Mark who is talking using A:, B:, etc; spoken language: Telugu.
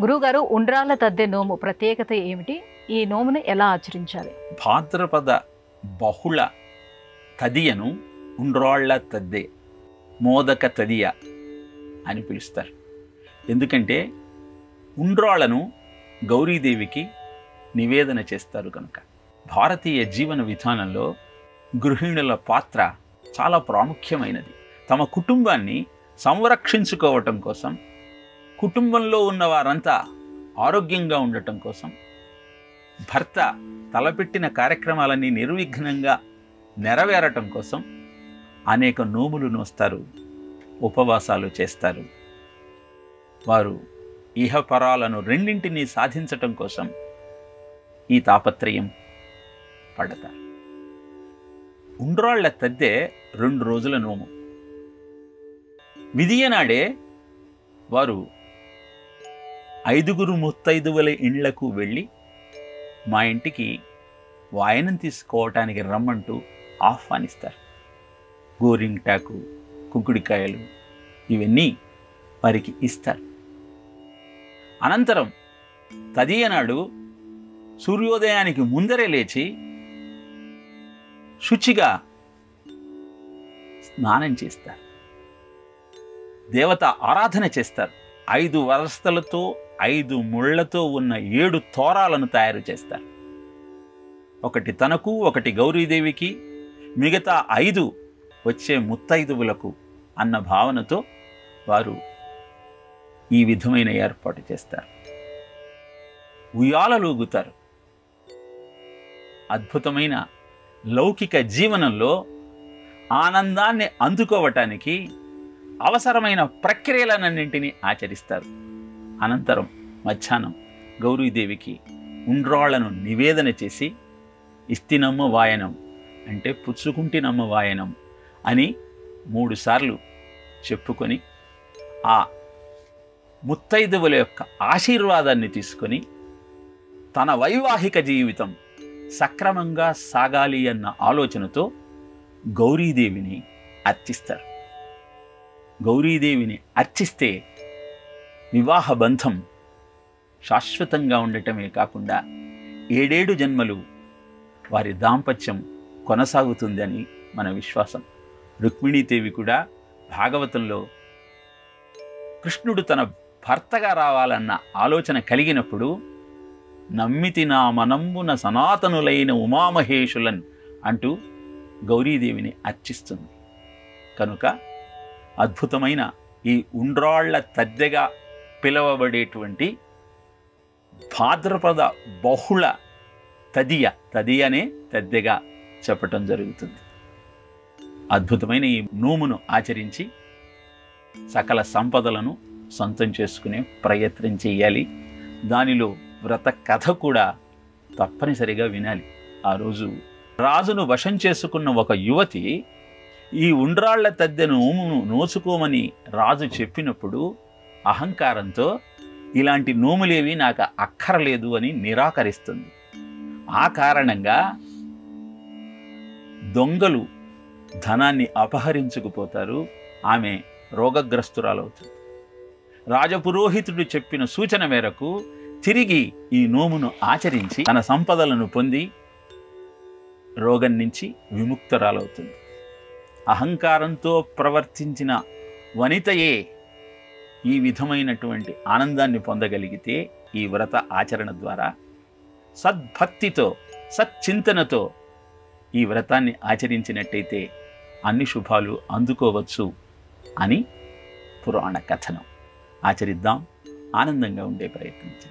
A: గురువుగారు ఉండ్రాళ్ళ తద్దె నోము ప్రత్యేకత ఏమిటి? ఈ నోమును ఎలా ఆచరించాలి?
B: భాద్రపద బహుళ తదియను ఉండ్రాళ్ళ తద్దే మోదక తదియ అని పిలుస్తారు. ఎందుకంటే ఉండ్రాళ్ళను గౌరీదేవికి నివేదన చేస్తారు కనుక. భారతీయ జీవన విధానంలో గృహిణుల పాత్ర చాలా ప్రాముఖ్యమైనది. తమ కుటుంబాన్ని సంరక్షించుకోవటం కోసం కుటుంబంలో ఉన్న వారంతా ఆరోగ్యంగా ఉండటం కోసం భర్త తలపెట్టిన కార్యక్రమాలన్నీ నిర్విఘ్నంగా నెరవేరటం కోసం అనేక నోములు నోస్తారు ఉపవాసాలు చేస్తారు. వారు ఇహపరాలను రెండింటినీ సాధించటం కోసం ఈ తాపత్రయం పడతారు. ఉండ్రాళ్ళ తద్దే రెండు రోజుల నోము. విధియనాడే వారు ఐదుగురు ముత్తైదువుల ఇండ్లకు వెళ్ళి మా ఇంటికి వాయనం తీసుకోవటానికి రమ్మంటూ ఆహ్వానిస్తారు. గోరింగ్టాకు కుంకుడికాయలు ఇవన్నీ వారికి ఇస్తారు. అనంతరం తదియనాడు సూర్యోదయానికి ముందరే లేచి శుచిగా స్నానం చేస్తారు. దేవత ఆరాధన చేస్తారు. ఐదు వరసలతో ఐదు ముళ్ళతో ఉన్న ఏడు తోరాలను తయారు చేస్తారు. ఒకటి తనకు ఒకటి గౌరీదేవికి మిగతా ఐదు వచ్చే ముత్తైదువులకు అన్న భావనతో వారు ఈ విధమైన ఏర్పాటు చేస్తారు. ఉయ్యాలలూగుతారు అద్భుతమైన లౌకిక జీవనంలో ఆనందాన్ని అందుకోవటానికి అవసరమైన ప్రక్రియలనన్నింటినీ ఆచరిస్తారు. అనంతరం మధ్యాహ్నం గౌరీదేవికి ఉండ్రాళ్ళను నివేదన చేసి ఇస్తినమ్మ వాయనం అంటే పుచ్చుకుంటినమ్మ వాయనం అని మూడుసార్లు చెప్పుకొని ఆ ముత్తైదువుల యొక్క ఆశీర్వాదాన్ని తీసుకొని తన వైవాహిక జీవితం సక్రమంగా సాగాలి అన్న ఆలోచనతో గౌరీదేవిని అర్చిస్తారు. గౌరీదేవిని అర్చిస్తే వివాహ బంధం శాశ్వతంగా ఉండటమే కాకుండా ఏడేడు జన్మలు వారి దాంపత్యం కొనసాగుతుందని మన విశ్వాసం. రుక్మిణీదేవి కూడా భాగవతంలో కృష్ణుడు తన భర్తగా రావాలన్న ఆలోచన కలిగినప్పుడు నమ్మితి నా మనంబున సనాతనులైన ఉమామహేషులన్ అంటూ గౌరీదేవిని అర్చిస్తుంది. కనుక అద్భుతమైన ఈ ఉండ్రాళ్ళ తద్దెగా పిలవబడేటువంటి భాద్రపద బహుళ తదియ తదియనే తద్దెగా చెప్పటం జరుగుతుంది. అద్భుతమైన ఈ నోమును ఆచరించి సకల సంపదలను సొంతం చేసుకునే ప్రయత్నం చేయాలి. దానిలో వ్రత కథ కూడా తప్పనిసరిగా వినాలి. ఆ రోజు రాజును వశం చేసుకున్న ఒక యువతి ఈ ఉండ్రాళ్ళ తద్దె నోమును నోచుకోమని రాజు చెప్పినప్పుడు అహంకారంతో ఇలాంటి నోములేవి నాకు అక్కరలేదు అని నిరాకరిస్తుంది. ఆ కారణంగా దొంగలు ధనాన్ని అపహరించుకుపోతారు ఆమె రోగగ్రస్తురాలవుతుంది. రాజపురోహితుడు చెప్పిన సూచన మేరకు తిరిగి ఈ నోమును ఆచరించి తన సంపదలను పొంది రోగం నుంచి విముక్తురాలవుతుంది. అహంకారంతో ప్రవర్తించిన వనితయే ఈ విధమైనటువంటి ఆనందాన్ని పొందగలిగితే ఈ వ్రత ఆచరణ ద్వారా సద్భక్తితో సచ్చింతనతో ఈ వ్రతాన్ని ఆచరించినట్టయితే అన్ని శుభాలు అందుకోవచ్చు అని పురాణ కథనం. ఆచరిద్దాం. ఆనందంగా ఉండే ప్రయత్నం